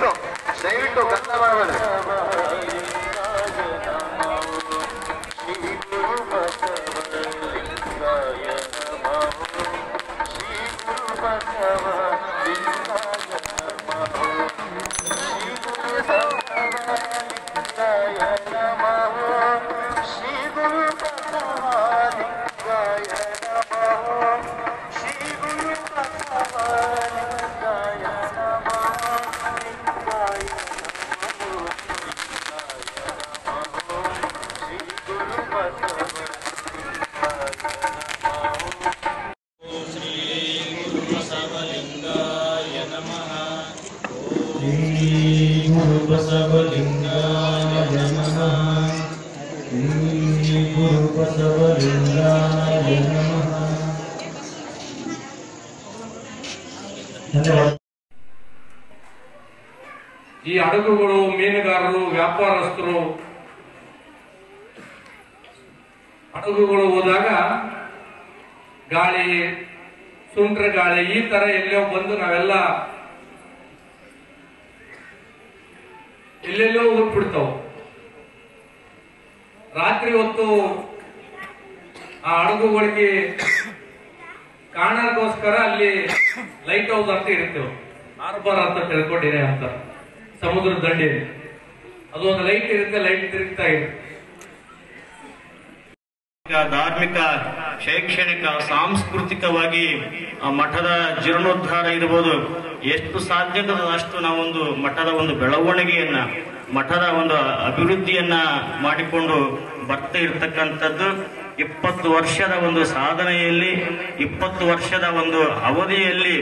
perfecto. Seguito, canta श्रीगुरुबसवलिङ्गाय नमः श्रीगुरुबसवलिङ्गाय नमः ಧನ್ಯವಾದ ಈ ಹಡಗುಗಳು ಮೀನುಗಾರರು ವ್ಯಾಪಾರಸ್ಥರು ಹಡಗುಗಳು ಹೋದಾಗ ಗಾಳಿ ಸುಂಟ್ರ ಗಾಳಿ ಈ ತರ ಎಲ್ಲೋ ಬಂದು ನಾವೆಲ್ಲ ಎಲ್ಲೆಲ್ಲೋ ಹೋಗ್ಬಿಡ್ತಾವ. ರಾತ್ರಿ ಹೊತ್ತು ಆ ಹಡಗುಗಳಿಗೆ ಕಾರಣಕ್ಕೋಸ್ಕರ ಅಲ್ಲಿ ಲೈಟ್ ಹೌಸ್ ಅಂತ ಇರ್ತೇವೆ ಆರ್ಬರ್ ಅಂತ ತಿಳ್ಕೊಂಡಿದೆ ಅಂತ. ಸಮುದ್ರ ದಂಡೆಯಲ್ಲಿ. ಅದು ಒಂದು ಲೈಟ್ ಇರುತ್ತೆ, ಲೈಟ್ ತಿರುಗ್ತಾ ಇರುತ್ತೆ ಧಾರ್ಮಿಕ, ಶೈಕ್ಷಣಿಕ, ಸಾಂಸ್ಕೃತಿಕವಾಗಿ ಆ ಮಠದ ಜೀರ್ಣೋದ್ಧಾರ ಇರ್ಬೋದು. ಎಷ್ಟು ಸಾಧ್ಯದ ಅಷ್ಟು ನಾವೊಂದು ಮಠದ ಒಂದು ಬೆಳವಣಿಗೆಯನ್ನ, ಮಠದ ಒಂದು ಅಭಿವೃದ್ಧಿಯನ್ನ ಮಾಡಿಕೊಂಡು ಬರ್ತಾ ಇರ್ತಕ್ಕಂಥದ್ದು. ಇಪ್ಪತ್ತು ವರ್ಷದ ಒಂದು ಸಾಧನೆಯಲ್ಲಿ, ಇಪ್ಪತ್ತು ವರ್ಷದ ಒಂದು ಅವಧಿಯಲ್ಲಿ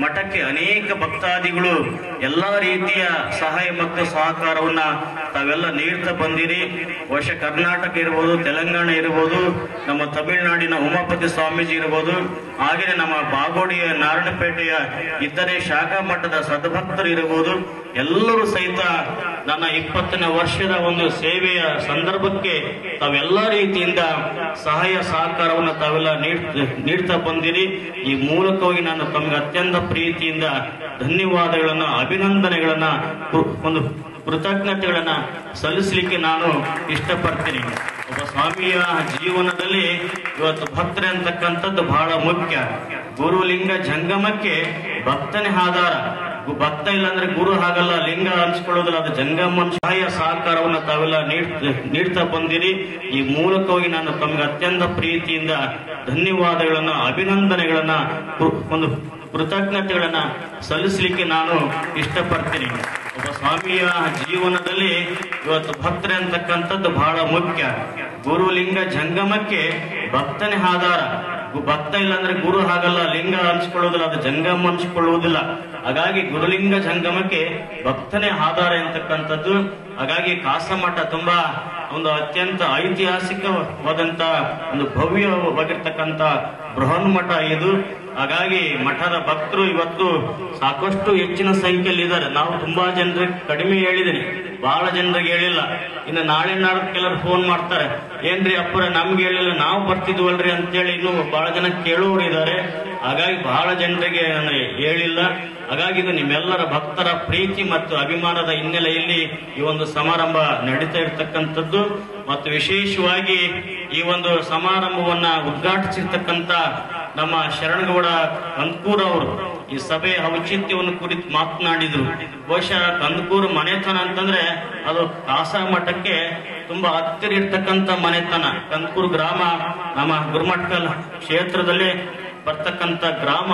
ಮಠಕ್ಕೆ ಅನೇಕ ಭಕ್ತಾದಿಗಳು ಎಲ್ಲ ರೀತಿಯ ಸಹಾಯ ಮತ್ತು ಸಹಕಾರವನ್ನ ತಾವೆಲ್ಲ ನೀಡ್ತಾ ಬಂದಿರಿ. ವರ್ಷ ಕರ್ನಾಟಕ ಇರ್ಬೋದು, ತೆಲಂಗಾಣ ಇರ್ಬೋದು, ನಮ್ಮ ತಮಿಳುನಾಡಿನ ಉಮಾಪತಿ ಸ್ವಾಮೀಜಿ ಇರ್ಬೋದು ಹಾಗೆಯೇ ನಮ್ಮ ಬಾಗೋಡಿಯ ನಾರಾಯಣಪೇಟೆಯ ಇತರೆ ಶಾಖಾ ಮಠದ ಸದ್ಭಕ್ತರು ಇರಬಹುದು. ಎಲ್ಲರೂ ಸಹಿತ ನನ್ನ ಇಪ್ಪತ್ತನೇ ವರ್ಷದ ಒಂದು ಸೇವೆಯ ಸಂದರ್ಭಕ್ಕೆ ತಾವೆಲ್ಲ ರೀತಿಯಿಂದ ಸಹಾಯ ಸಹಕಾರವನ್ನು ತಾವೆಲ್ಲ ನೀಡ್- ನೀಡ್ತಾ ಬಂದಿರಿ. ಈ ಮೂಲಕವಾಗಿ ನಾನು ತಮಗೆ ಅತ್ಯಂತ ಪ್ರೀತಿಯಿಂದ ಧನ್ಯವಾದಗಳನ್ನ, ಅಭಿನಂದನೆಗಳನ್ನ ಒಂದು ಕೃತಜ್ಞತೆಗಳನ್ನ ಸಲ್ಲಿಸಲಿಕ್ಕೆ ನಾನು ಇಷ್ಟಪಡ್ತೀನಿ. ಒಬ್ಬ ಸ್ವಾಮಿಯ ಜೀವನದಲ್ಲಿ ಇವತ್ತು ಭಕ್ತರೆ ಅಂತಕ್ಕಂಥದ್ದು ಬಹಳ ಮುಖ್ಯ. ಗುರುಲಿಂಗ ಜಂಗಮಕ್ಕೆ ಭಕ್ತನೇ ಆಧಾರ. ಭಕ್ತ ಇಲ್ಲ ಅಂದ್ರೆ ಗುರು ಹಾಗಲ್ಲ, ಲಿಂಗ ಅನ್ಸ್ಕೊಳ್ಳೋದಿಲ್ಲ ಅದು ಜಂಗಮ್ಮನ ಸಹಾಯ ಸಹಕಾರವನ್ನು ತಾವೆಲ್ಲ ನೀಡ್- ನೀಡ್ತಾ ಬಂದಿರಿ. ಈ ಮೂಲಕವಾಗಿ ನಾನು ತಮಗೆ ಅತ್ಯಂತ ಪ್ರೀತಿಯಿಂದ ಧನ್ಯವಾದಗಳನ್ನ, ಅಭಿನಂದನೆಗಳನ್ನ ಒಂದು ಕೃತಜ್ಞತೆಗಳನ್ನ ಸಲ್ಲಿಸಲಿಕ್ಕೆ ನಾನು ಇಷ್ಟಪಡ್ತೀನಿ. ಒಬ್ಬ ಸ್ವಾಮಿಯ ಜೀವನದಲ್ಲಿ ಇವತ್ತು ಭಕ್ತರೆ ಅಂತಕ್ಕಂಥದ್ದು ಬಹಳ ಮುಖ್ಯ. ಗುರುಲಿಂಗ ಜಂಗಮಕ್ಕೆ ಭಕ್ತನೇ ಆಧಾರ. ಭಕ್ತ ಇಲ್ಲ ಅಂದ್ರೆ ಗುರು ಹಾಗಲ್ಲ, ಲಿಂಗ ಅನ್ಸ್ಕೊಳ್ಳೋದಿಲ್ಲ, ಅದು ಜಂಗಮ ಅನ್ಸ್ಕೊಳ್ಳುವುದಿಲ್ಲ. ಹಾಗಾಗಿ ಗುರುಲಿಂಗ ಜಂಗಮಕ್ಕೆ ಭಕ್ತನೇ ಆಧಾರ ಎಂತಕ್ಕಂಥದ್ದು ಹಾಗಾಗಿ ಕಾಸಮಠ ತುಂಬಾ ಒಂದು ಅತ್ಯಂತ ಐತಿಹಾಸಿಕವಾದಂತ ಒಂದು ಭವ್ಯವಾಗಿರ್ತಕ್ಕಂಥ ಬೃಹನ್ಮಠ ಇದು. ಹಾಗಾಗಿ ಮಠದ ಭಕ್ತರು ಇವತ್ತು ಸಾಕಷ್ಟು ಹೆಚ್ಚಿನ ಸಂಖ್ಯೆಯಲ್ಲಿ ಇದ್ದಾರೆ ನಾವು ತುಂಬಾ ಜನರಿಗೆ ಕಡಿಮೆ ಹೇಳಿದ್ದೀನಿ. ಬಹಳ ಜನರಿಗೆ ಹೇಳಿಲ್ಲ. ಇನ್ನು ನಾಳೆ ನಾಡ್ದು ಕೆಲವರು ಫೋನ್ ಮಾಡ್ತಾರೆ. ಏನ್ರಿ ಅಪ್ಪರ, ನಮ್ಗೆ ಹೇಳಿಲ್ಲ, ನಾವು ಬರ್ತಿದ್ವಲ್ರಿ ಅಂತೇಳಿ ಇನ್ನು ಬಹಳ ಜನ ಕೇಳೋರು ಇದ್ದಾರೆ. ಹಾಗಾಗಿ ಬಹಳ ಜನರಿಗೆ ನಾನು ಹೇಳಿಲ್ಲ. ಹಾಗಾಗಿ ಇದು ನಿಮ್ಮೆಲ್ಲರ ಭಕ್ತರ ಪ್ರೀತಿ ಮತ್ತು ಅಭಿಮಾನದ ಹಿನ್ನೆಲೆಯಲ್ಲಿ ಈ ಒಂದು ಸಮಾರಂಭ ನಡೀತಾ ಇರತಕ್ಕಂಥದ್ದು. ಮತ್ತು ವಿಶೇಷವಾಗಿ ಈ ಒಂದು ಸಮಾರಂಭವನ್ನ ಉದ್ಘಾಟಿಸಿರ್ತಕ್ಕಂಥ ನಮ್ಮ ಶರಣಗೌಡ ಕಂದಕೂರ್ ಅವರು ಈ ಸಭೆಯ ಔಚಿತ್ಯವನ್ನು ಕುರಿತು ಮಾತನಾಡಿದ್ರು. ಬಹುಶಃ ಕಂದಕೂರು ಮನೆತನ ಅಂತಂದ್ರೆ ಅದು ಕಾಸ ಮಠಕ್ಕೆ ತುಂಬಾ ಹತ್ತಿರ ಇರ್ತಕ್ಕಂಥ ಮನೆತನ. ಕಂದಕೂರು ಗ್ರಾಮ, ನಮ್ಮ ಗುರುಮಠಕಲ್ ಕ್ಷೇತ್ರದಲ್ಲಿ ಬರ್ತಕ್ಕಂಥ ಗ್ರಾಮ.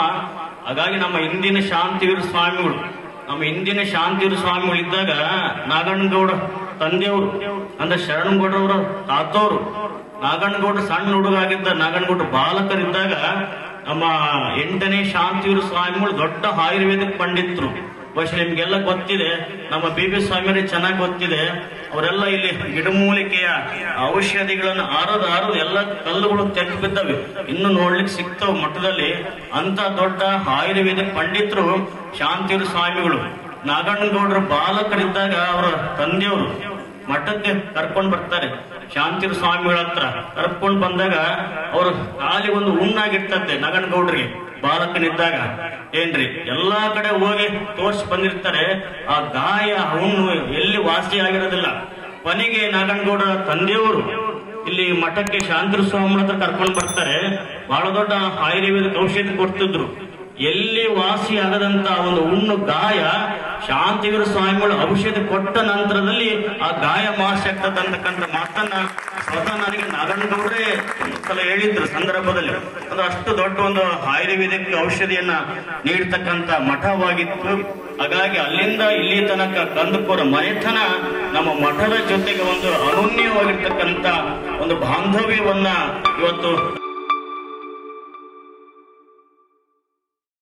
ಹಾಗಾಗಿ ನಮ್ಮ ಹಿಂದಿನ ಶಾಂತಿವೀರ ಸ್ವಾಮಿಗಳು, ನಮ್ಮ ಹಿಂದಿನ ಶಾಂತಿವೀರ ಸ್ವಾಮಿಗಳು ಇದ್ದಾಗ ನಾಗಣ್ಣಗೌಡ ತಂದೆಯವರು, ಅಂದ್ರೆ ಶರಣಗೌಡರವರ ತಾತವರು ನಾಗಣ್ಣಗೌಡ ಸಣ್ಣ ಹುಡುಗ ಆಗಿದ್ದ ನಾಗಣ್ಣಗೌಡ ಬಾಲಕರಿದ್ದಾಗ ನಮ್ಮ ಎಂಟನೇ ಶಾಂತಿವೀರ ಸ್ವಾಮಿಗಳು ದೊಡ್ಡ ಆಯುರ್ವೇದಿಕ್ ಪಂಡಿತರು. ಬಹುಶಃ ನಿಮ್ಗೆಲ್ಲ ಗೊತ್ತಿದೆ, ನಮ್ಮ ಬಿ ಬಿ ಸ್ವಾಮಿಯವರಿಗೆ ಚೆನ್ನಾಗಿ ಗೊತ್ತಿದೆ. ಅವರೆಲ್ಲ ಇಲ್ಲಿ ಗಿಡಮೂಲಿಕೆಯ ಔಷಧಿಗಳನ್ನು ಆರದು ಆರದು ಎಲ್ಲ ಕಲ್ಲುಗಳು ತೆಗೆದು ಬಿದ್ದವೆ. ಇನ್ನು ನೋಡ್ಲಿಕ್ಕೆ ಸಿಗ್ತಾವ ಮಠದಲ್ಲಿ. ಅಂತ ದೊಡ್ಡ ಆಯುರ್ವೇದಿಕ್ ಪಂಡಿತರು ಶಾಂತಿವೀರ ಸ್ವಾಮಿಗಳು. ನಾಗಣ್ಣಗೌಡರ ಬಾಲಕರಿದ್ದಾಗ ಅವರ ತಂದೆಯವರು ಮಠಕ್ಕೆ ಕರ್ಕೊಂಡ್ ಬರ್ತಾರೆ. ಶಾಂತಿರ ಸ್ವಾಮಿಗಳ ಹತ್ರ ಕರ್ಕೊಂಡ್ ಬಂದಾಗ ಅವರು ಖಾಲಿ ಒಂದು ಹುಣ್ಣಾಗಿರ್ತದೆ ನಗನಗೌಡ್ರಿಗೆ ಬಾಲಕನಿದ್ದಾಗ. ಏನ್ರಿ, ಎಲ್ಲಾ ಕಡೆ ಹೋಗಿ ತೋರ್ಸಿ ಬಂದಿರ್ತಾರೆ. ಆ ಗಾಯ, ಹುಣ್ಣು ಎಲ್ಲಿ ವಾಸಿ ಆಗಿರೋದಿಲ್ಲ. ಕೊನೆಗೆ ನಾಗನಗೌಡ ತಂದೆಯವರು ಇಲ್ಲಿ ಮಠಕ್ಕೆ ಶಾಂತಿರ ಸ್ವಾಮಿ ಹತ್ರ ಕರ್ಕೊಂಡ್ ಬರ್ತಾರೆ. ಬಹಳ ದೊಡ್ಡ ಆಯುರ್ವೇದಿಕ್ ಔಷಧಿ ಕೊಡ್ತಿದ್ರು. ಎಲ್ಲಿ ವಾಸಿಯಾಗದಂತ ಒಂದು ಉಣ್ಣು ಗಾಯ ಶಾಂತಿವೀರ ಸ್ವಾಮಿಗಳು ಔಷಧಿ ಕೊಟ್ಟ ನಂತರದಲ್ಲಿ ಆ ಗಾಯ ಮಾರ್ಸಾಗ್ತದಂತಕ್ಕಂಥ ಮಾತನ್ನ ಸ್ವತಃ ನನಗೆ ನಾಗಣ್ಣಗೌಡ್ರೆ ಒಂದು ಸಲ ಹೇಳಿದ್ರು ಸಂದರ್ಭದಲ್ಲಿ. ಅಂದ್ರೆ ಅಷ್ಟು ದೊಡ್ಡ ಒಂದು ಆಯುರ್ವೇದಿಕ್ ಔಷಧಿಯನ್ನ ನೀಡ್ತಕ್ಕಂಥ ಮಠವಾಗಿತ್ತು. ಹಾಗಾಗಿ ಅಲ್ಲಿಂದ ಇಲ್ಲಿ ತನಕ ಕಂದುಕೋರ ಮನೆತನ ನಮ್ಮ ಮಠದ ಜೊತೆಗೆ ಒಂದು ಅನನ್ಯವಾಗಿರ್ತಕ್ಕಂಥ ಒಂದು ಬಾಂಧವ್ಯವನ್ನ ಇವತ್ತು